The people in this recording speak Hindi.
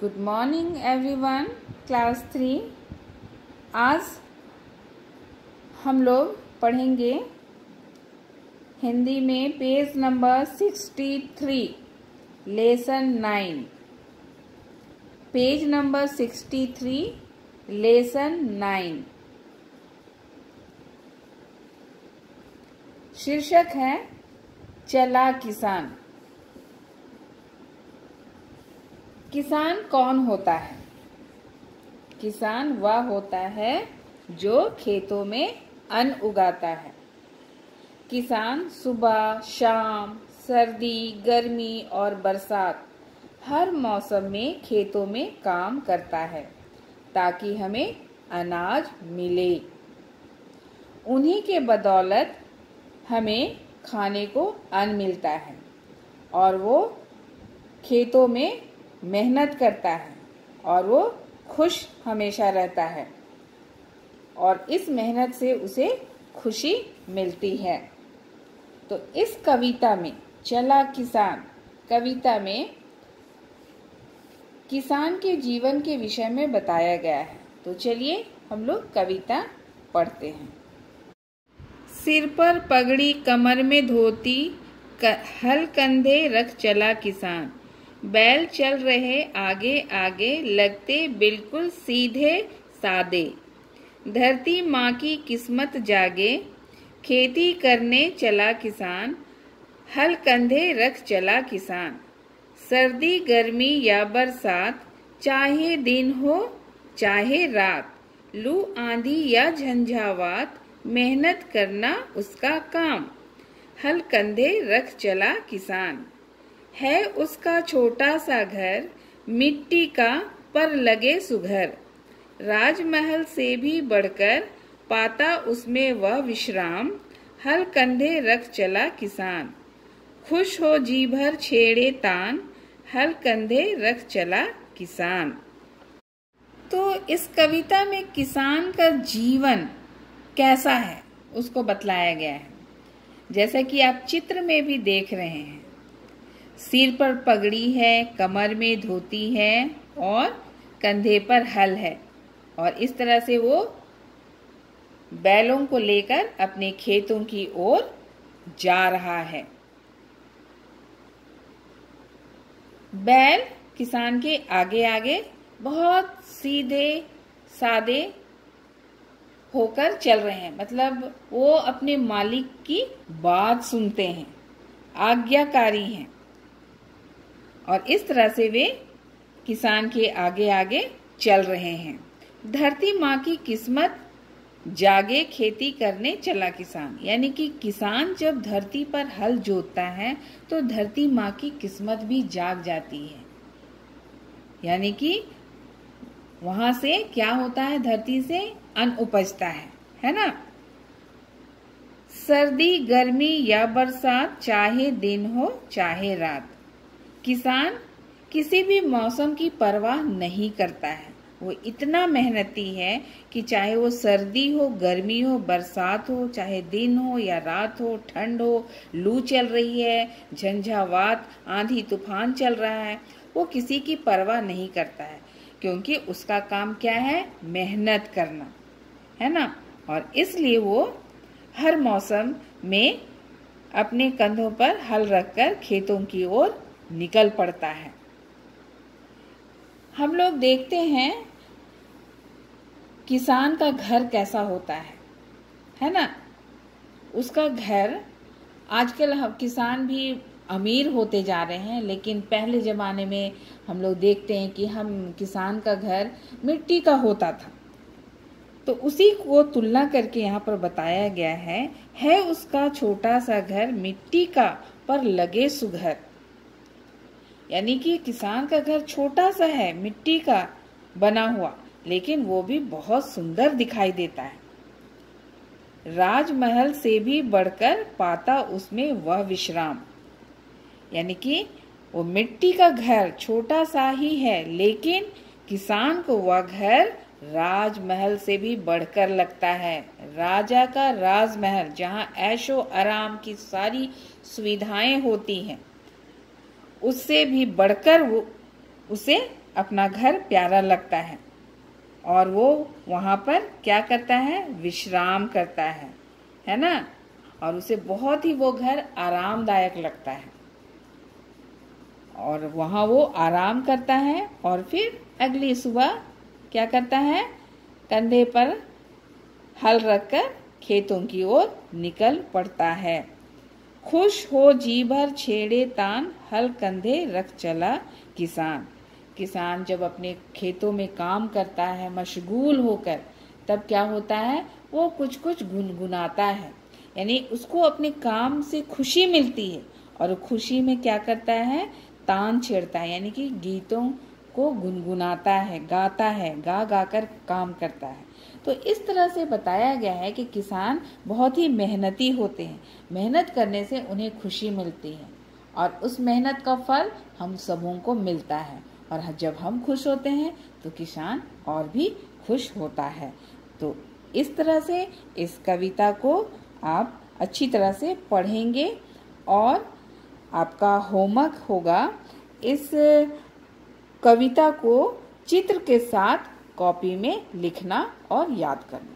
Good morning everyone class three आज हम लोग पढ़ेंगे हिंदी में page number sixty three lesson nine page number sixty three lesson nine शीर्षक है, चला किसान। किसान कौन होता है? किसान वह होता है जो खेतों में अन्न उगाता है। किसान सुबह, शाम, सर्दी, गर्मी और बरसात हर मौसम में खेतों में काम करता है ताकि हमें अनाज मिले। उन्हीं के बदौलत हमें खाने को अन्न मिलता है और वो खेतों में मेहनत करता है और वो खुश हमेशा रहता है। और इस मेहनत से उसे खुशी मिलती है। तो इस कविता में, चला किसान, कविता में किसान के जीवन के विषय में बताया गया है। तो चलिए हम लोग कविता पढ़ते हैं। सिर पर पगड़ी कमर में धोती हल कंधे रख चला किसान। बैल चल रहे आगे आगे, लगते बिल्कुल सीधे, सादे। धरती माँ की किस्मत जागे, खेती करने चला किसान, हल कंधे रख चला किसान। सर्दी, गर्मी या बरसात, चाहे दिन हो, चाहे रात। लू आंधी या झंझावात, मेहनत करना उसका काम। हल कंधे रख चला किसान। है उसका छोटा सा घर, मिट्टी का पर लगे सुघर। राजमहल से भी बढ़कर पाता उसमें वह विश्राम हल कंधे रख चला किसान। खुश हो जी भर छेड़े तान हल कंधे रख चला किसान। तो इस कविता में किसान का जीवन कैसा है, उसको बतलाया गया है। जैसा कि आप चित्र में भी देख रहे हैं। सिर पर पगड़ी है, कमर में धोती है और कंधे पर हल है। और इस तरह से वो बैलों को लेकर अपने खेतों की ओर जा रहा है। बैल किसान के आगे आगे बहुत सीधे, सादे होकर चल रहे हैं। मतलब वो अपने मालिक की बात सुनते हैं, आज्ञाकारी हैं। और इस तरह से वे किसान के आगे आगे चल रहे हैं। धरती माँ की किस्मत जागे खेती करने चला किसान। यानी कि किसान जब धरती पर हल जोतता है तो धरती माँ की किस्मत भी जाग जाती है। यानी कि वहाँ से क्या होता है, धरती से अन्न उपजता है है ना? सर्दी, गर्मी या बरसात, चाहे दिन हो, चाहे रात। किसान किसी भी मौसम की परवाह नहीं करता है। वो इतना मेहनती है कि चाहे वो सर्दी हो, गर्मी हो, बरसात हो, चाहे दिन हो या रात हो, ठंड हो, लू चल रही है, झंझावात, आंधी तूफ़ान चल रहा है, वो किसी की परवाह नहीं करता है, क्योंकि उसका काम क्या है? मेहनत करना, है ना? और इसलिए वो हर मौसम में अपने कंधों पर हल रखकर खेतों की ओर निकल पड़ता है। हम लोग देखते हैं किसान का घर कैसा होता है है ना? उसका घर, आजकल हम किसान भी अमीर होते जा रहे हैं, लेकिन पहले ज़माने में हम लोग देखते हैं कि हम किसान का घर मिट्टी का होता था। तो उसी को तुलना करके यहाँ पर बताया गया है है उसका छोटा सा घर मिट्टी का, पर लगे सुघर। यानी कि किसान का घर छोटा सा है, मिट्टी का बना हुआ, लेकिन वो भी बहुत सुंदर दिखाई देता है। राजमहल से भी बढ़कर पाता उसमें वह विश्राम। यानी कि वो मिट्टी का घर छोटा सा ही है, लेकिन किसान को वह घर राजमहल से भी बढ़कर लगता है। राजा का राजमहल, जहाँ ऐशो आराम की सारी सुविधाएँ होती हैं। उससे भी बढ़कर वो, उसे अपना घर प्यारा लगता है। और वो वहाँ पर क्या करता है? विश्राम करता है। है ना? और उसे बहुत ही वो घर आरामदायक लगता है। और वहाँ वो आराम करता है और फिर अगली सुबह क्या करता है? कंधे पर हल रखकर खेतों की ओर निकल पड़ता है। खुश हो जी भर छेड़े तान, हल कंधे रख चला किसान। किसान जब अपने खेतों में काम करता है, मशगूल होकर, तब क्या होता है? वो कुछ कुछ गुनगुनाता है। यानी उसको अपने काम से खुशी मिलती है और खुशी में क्या करता है? तान छेड़ता है, यानी कि गीतों को गुनगुनाता है, गाता है, गा गा कर काम करता है। तो इस तरह से बताया गया है कि किसान बहुत ही मेहनती होते हैं। मेहनत करने से उन्हें खुशी मिलती है और उस मेहनत का फल हम सबों को मिलता है। और जब हम खुश होते हैं तो किसान और भी खुश होता है। तो इस तरह से इस कविता को आप अच्छी तरह से पढ़ेंगे और आपका होमवर्क होगा। इस कविता को चित्र के साथ कॉपी में लिखना और याद करना।